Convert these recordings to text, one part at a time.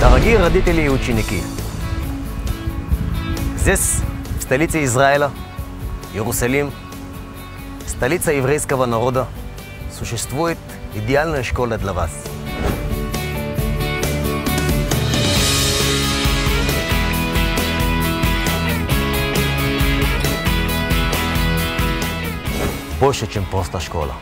Дорогие родители и ученики, здесь, в столице Израиля, Иерусалим, столица еврейского народа, существует идеальная школа для вас. Больше, чем просто школа.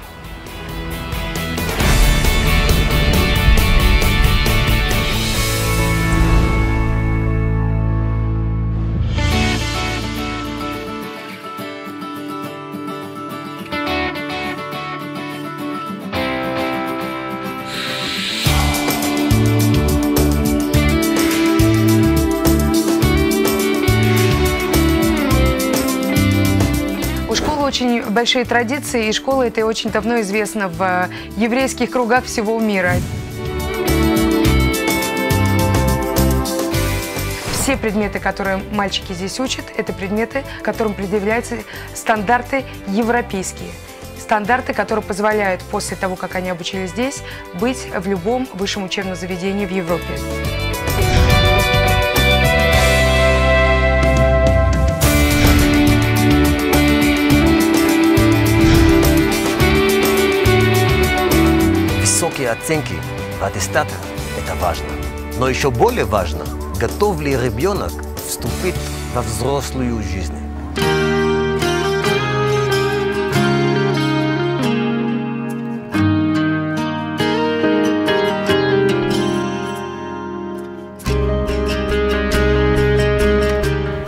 Очень большие традиции, и школа это очень давно известна в э, еврейских кругах всего мира. Все предметы, которые мальчики здесь учат, это предметы, которым предъявляются стандарты европейские. Стандарты, которые позволяют после того, как они обучились здесь, быть в любом высшем учебном заведении в Европе. Оценки в аттестатах – это важно. Но еще более важно, готов ли ребенок вступить во взрослую жизнь.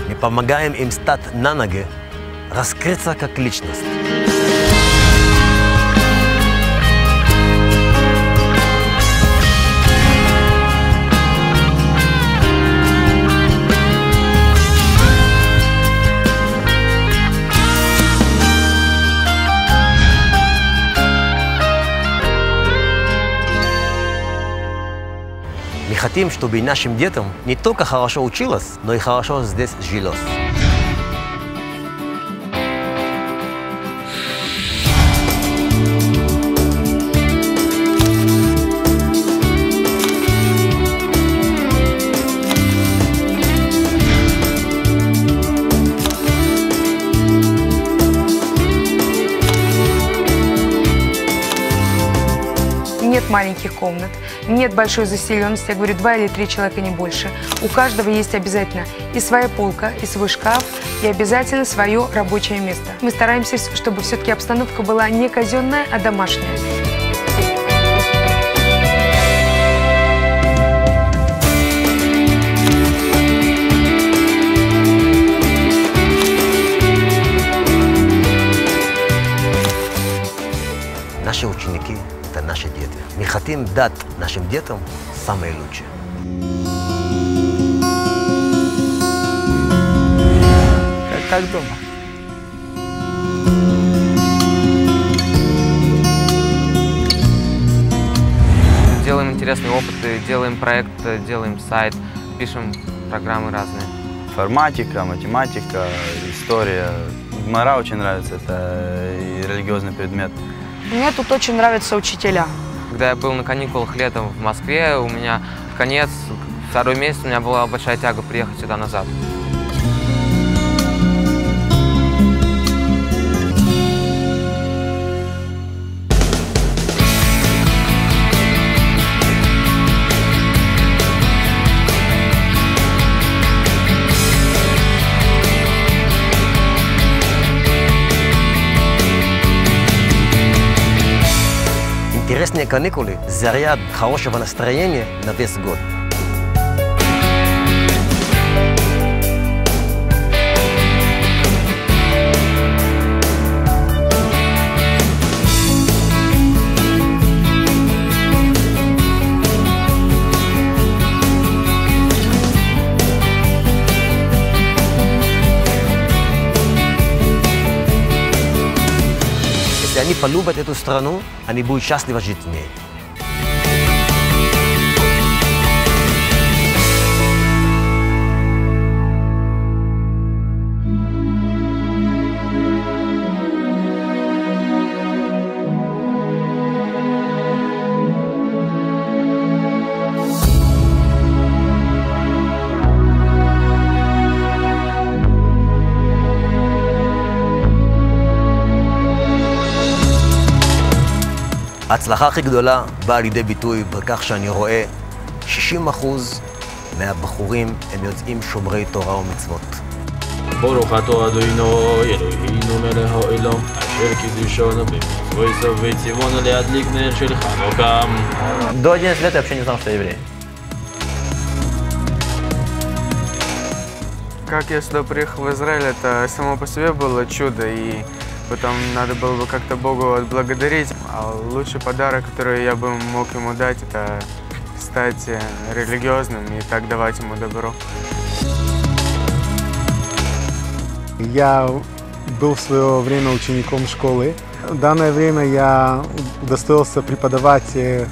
Мы помогаем им стать на ноги, раскрыться как личность. Хотим, чтобы нашим детям не только хорошо училось, но и хорошо здесь жилось. Нет маленьких комнат, нет большой заселенности, я говорю, два или три человека, не больше. У каждого есть обязательно и своя полка, и свой шкаф, и обязательно свое рабочее место. Мы стараемся, чтобы все-таки обстановка была не казенная, а домашняя. Хотим дать нашим детям самое лучшее. Как, как дома. Делаем интересные опыты, делаем проект, делаем сайт, пишем программы разные. Информатика, математика, история. Гмара очень нравится, это и религиозный предмет. Мне тут очень нравятся учителя. Когда я был на каникулах летом в Москве, у меня конец, второй месяц, у меня была большая тяга приехать сюда назад. Интересные каникулы – заряд хорошего настроения на весь год. Они полюбят эту страну, они будут счастливы жить в ней. ההצלחה הכי גדולה באה לידי ביטוי בכך שאני רואה 60% מהבחורים הם יוצאים שומרי תורה ומצוות. ברוך אתה אדוני אלוהינו מלך העולם אשר קידושנו במצווי וציוונו להדליק נר של חנוכה До 11 лет я вообще не знал, что я еврей. Как я сюда приехал в Израиль, это само по себе было чудо, и потом надо было бы как-то Богу отблагодарить. А лучший подарок, который я бы мог ему дать, это стать э, религиозным и так давать ему добро. Я был в свое время учеником школы. В данное время я удостоился преподавать, э,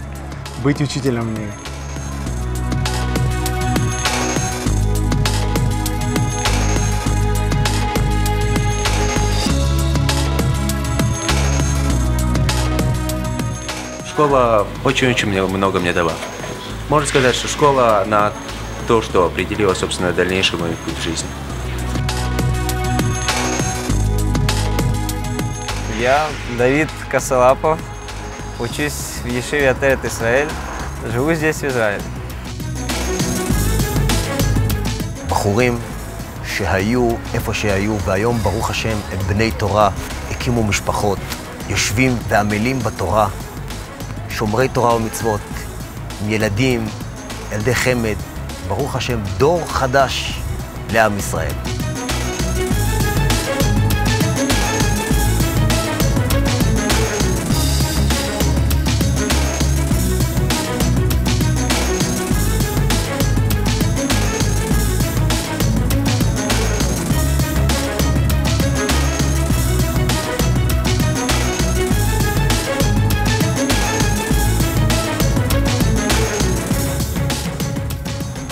быть учителем в ней. Школа очень-очень мне- много мне дала. Можно сказать, что школа на то, что определила, собственно, дальнейший мой путь в жизни. Я Давид Косолапов, учусь в Ешиве Атерет Исраэль, живу здесь, в Израиле. בחורים שהיו איפה שהיו, והיום, ברוך השם, הם בני תורה, הקימו משפחות, יושבים ועמלים בתורה, שומרי תורה ומצוות, עם ילדים, ילדי חמד, ברוך השם, דור חדש לעם ישראל.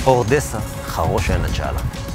אורדסה, חרוש אינג'אלה.